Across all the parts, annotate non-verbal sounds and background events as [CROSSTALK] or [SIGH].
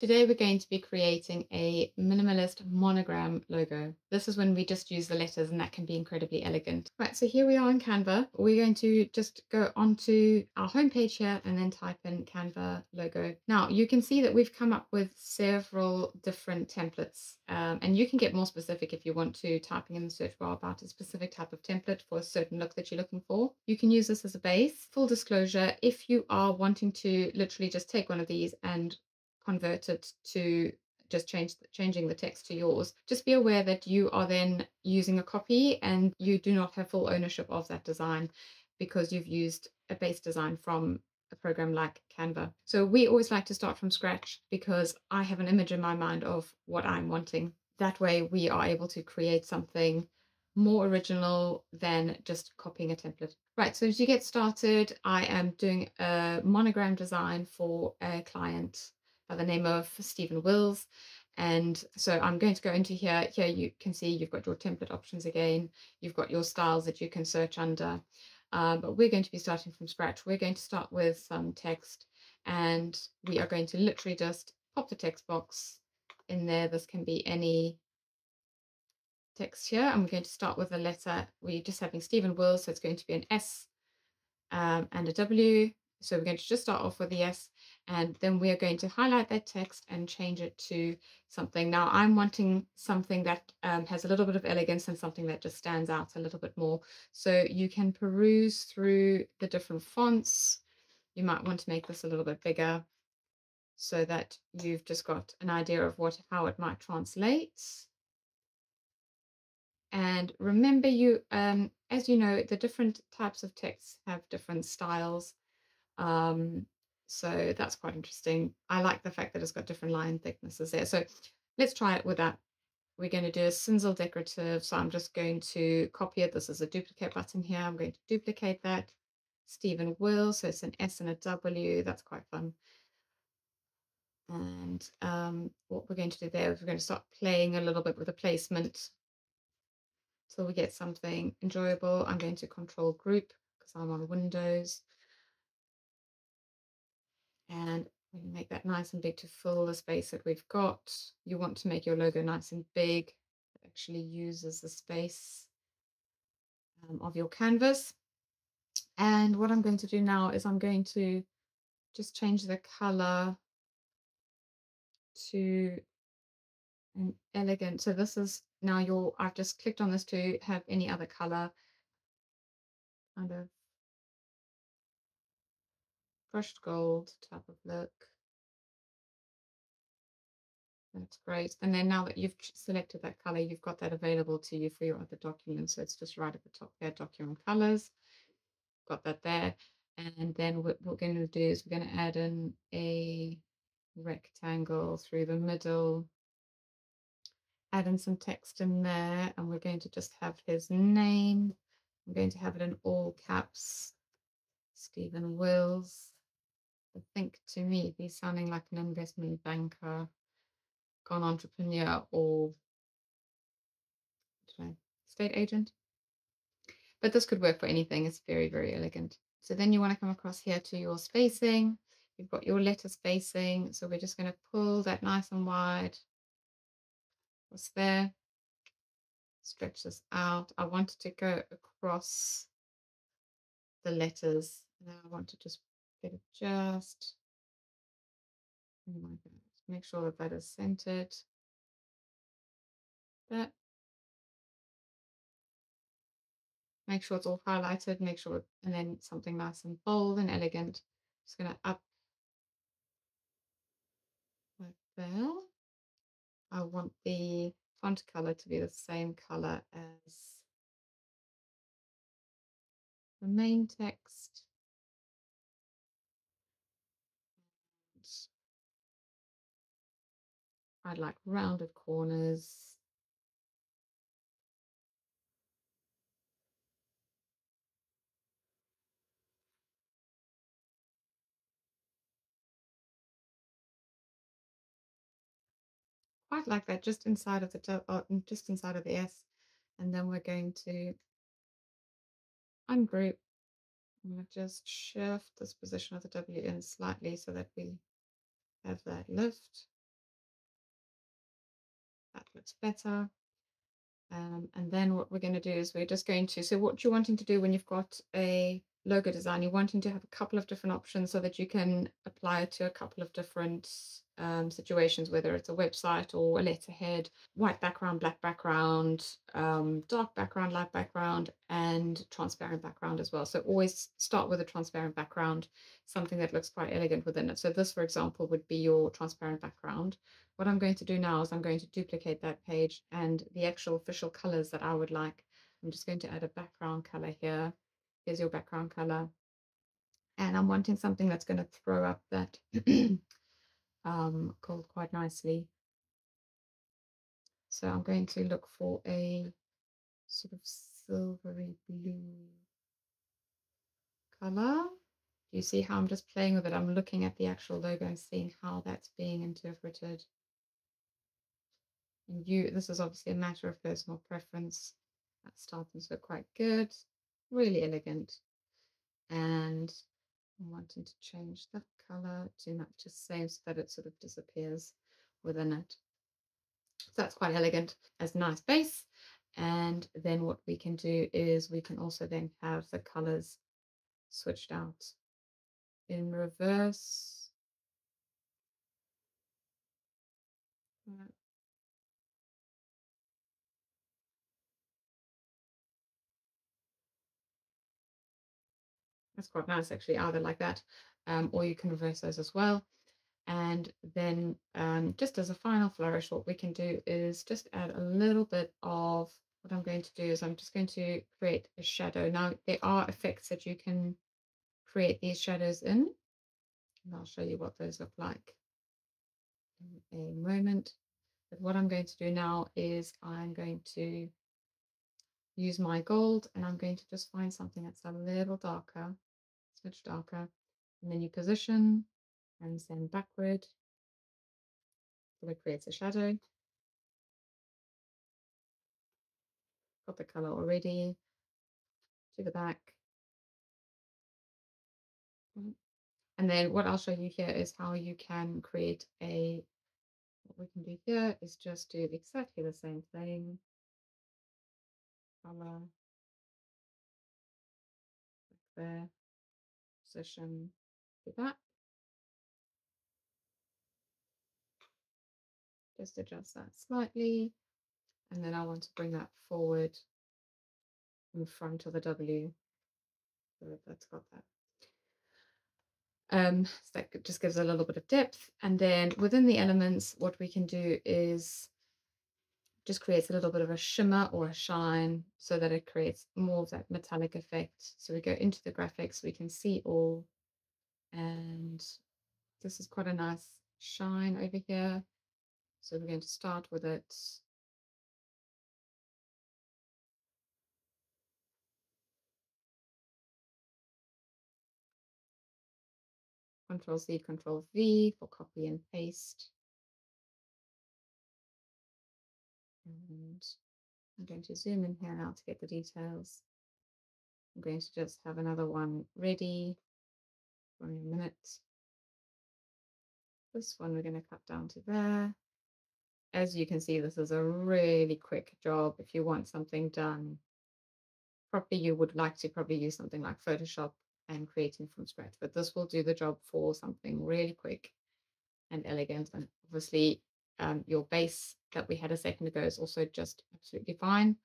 Today we're going to be creating a minimalist monogram logo. This is when we just use the letters and that can be incredibly elegant. Right, so here we are in Canva. We're going to just go onto our homepage here and then type in Canva logo. Now you can see that we've come up with several different templates um, and you can get more specific if you want to typing in the search bar about a specific type of template for a certain look that you're looking for. You can use this as a base. Full disclosure, if you are wanting to literally just take one of these and convert it to just change changing the text to yours just be aware that you are then using a copy and you do not have full ownership of that design because you've used a base design from a program like Canva. So we always like to start from scratch because I have an image in my mind of what I'm wanting. That way we are able to create something more original than just copying a template. Right, so as you get started, I am doing a monogram design for a client by the name of Stephen Wills. And so I'm going to go into here. Here you can see you've got your template options again. You've got your styles that you can search under. Um, but we're going to be starting from scratch. We're going to start with some text and we are going to literally just pop the text box in there. This can be any text here. I'm going to start with a letter. We're just having Stephen Wills, so it's going to be an S um, and a W. So we're going to just start off with the S and then we are going to highlight that text and change it to something. Now I'm wanting something that um, has a little bit of elegance and something that just stands out a little bit more. So you can peruse through the different fonts. You might want to make this a little bit bigger so that you've just got an idea of what how it might translate. And remember you, um, as you know, the different types of texts have different styles. Um, so that's quite interesting. I like the fact that it's got different line thicknesses there. So let's try it with that. We're going to do a Cinzel decorative. So I'm just going to copy it. This is a duplicate button here. I'm going to duplicate that. Stephen Will. So it's an S and a W. That's quite fun. And um, what we're going to do there is we're going to start playing a little bit with the placement till we get something enjoyable. I'm going to control group because I'm on Windows and we make that nice and big to fill the space that we've got. You want to make your logo nice and big. It actually uses the space um, of your canvas. And what I'm going to do now is I'm going to just change the color to an elegant. So this is now your, I've just clicked on this to have any other color kind of crushed gold type of look. That's great. And then now that you've selected that color, you've got that available to you for your other documents. So it's just right at the top there, document colors. Got that there. And then what we're going to do is we're going to add in a rectangle through the middle. Add in some text in there. And we're going to just have his name. I'm going to have it in all caps. Stephen Wills. I think to me, he's sounding like an investment banker, gone entrepreneur, or know, state agent. But this could work for anything. It's very, very elegant. So then you want to come across here to your spacing. You've got your letter spacing. So we're just going to pull that nice and wide. What's there? Stretch this out. I wanted to go across the letters. Now I want to just get it just, oh make sure that that is centered. That. Make sure it's all highlighted, make sure, and then something nice and bold and elegant. Just going to up like there. I want the font color to be the same color as the main text. I'd like rounded corners. Quite like that, just inside of the uh, just inside of the S, and then we're going to ungroup. I'm going to just shift this position of the W in slightly so that we have that lift. Looks better. Um, and then what we're going to do is we're just going to, so what you're wanting to do when you've got a logo design, you're wanting to have a couple of different options so that you can apply it to a couple of different um, situations, whether it's a website or a letterhead, white background, black background, um, dark background, light background, and transparent background as well. So always start with a transparent background, something that looks quite elegant within it. So this, for example, would be your transparent background. What I'm going to do now is I'm going to duplicate that page and the actual official colors that I would like. I'm just going to add a background color here. Here's your background color. And I'm wanting something that's going to throw up that [CLEARS THROAT] um, gold quite nicely. So I'm going to look for a sort of silvery blue color. You see how I'm just playing with it? I'm looking at the actual logo and seeing how that's being interpreted. And you, this is obviously a matter of personal preference. That starts to look quite good, really elegant. And I'm wanting to change that color to not just same so that it sort of disappears within it. So that's quite elegant as nice base. And then what we can do is we can also then have the colors switched out in reverse. That's quite nice actually, either like that, um, or you can reverse those as well. And then um, just as a final flourish, what we can do is just add a little bit of, what I'm going to do is I'm just going to create a shadow. Now there are effects that you can create these shadows in. And I'll show you what those look like in a moment. But what I'm going to do now is I'm going to use my gold and I'm going to just find something that's a little darker much darker. And then you position and send backward. So it creates a shadow. Got the color already. To the back. Mm. And then what I'll show you here is how you can create a, what we can do here is just do exactly the same thing. Color. There position like that. Just adjust that slightly. And then I want to bring that forward in front of the W. So that's got that. Um, so that just gives a little bit of depth. And then within the elements, what we can do is just creates a little bit of a shimmer or a shine so that it creates more of that metallic effect. So we go into the graphics, we can see all, and this is quite a nice shine over here. So we're going to start with it. Control Z, Control V for copy and paste. And I'm going to zoom in here now to get the details. I'm going to just have another one ready for a minute. This one we're going to cut down to there. As you can see, this is a really quick job. If you want something done properly, you would like to probably use something like Photoshop and creating from scratch, but this will do the job for something really quick and elegant. And obviously um, your base that we had a second ago is also just absolutely fine.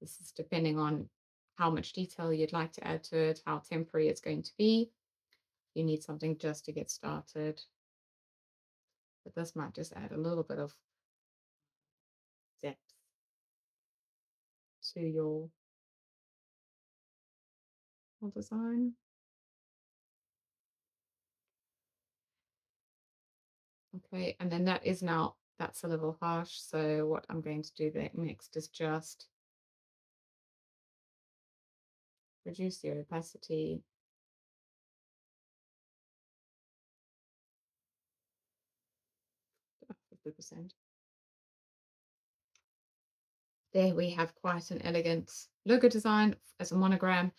This is depending on how much detail you'd like to add to it, how temporary it's going to be. You need something just to get started. But this might just add a little bit of depth to your design. Okay, and then that is now, that's a little harsh. So what I'm going to do next is just reduce the opacity. Fifty percent. There we have quite an elegant logo design as a monogram.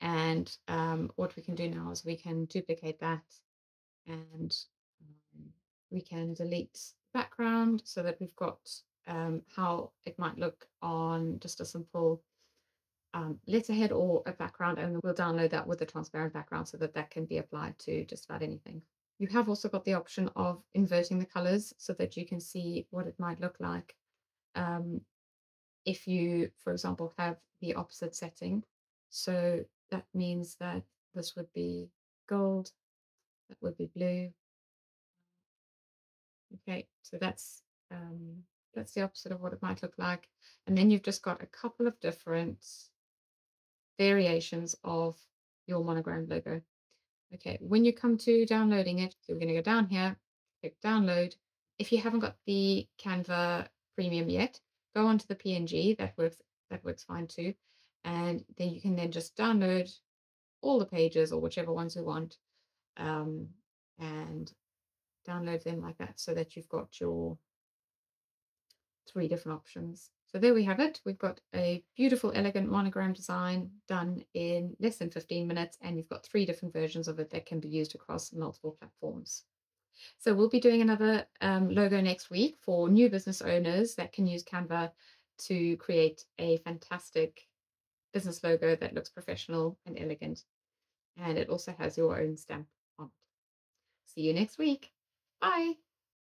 And um, what we can do now is we can duplicate that and um, we can delete background so that we've got um, how it might look on just a simple um, letterhead or a background, and we'll download that with a transparent background so that that can be applied to just about anything. You have also got the option of inverting the colors so that you can see what it might look like um, if you, for example, have the opposite setting. So that means that this would be gold, that would be blue. Okay, so that's um, that's the opposite of what it might look like. And then you've just got a couple of different variations of your monogram logo. Okay, when you come to downloading it, so we're going to go down here, click download. If you haven't got the Canva premium yet, go onto the PNG, that works, that works fine too. And then you can then just download all the pages or whichever ones you want um, and download them like that so that you've got your three different options. So there we have it. We've got a beautiful, elegant monogram design done in less than 15 minutes, and you've got three different versions of it that can be used across multiple platforms. So we'll be doing another um, logo next week for new business owners that can use Canva to create a fantastic business logo that looks professional and elegant. And it also has your own stamp on it. See you next week. Bye.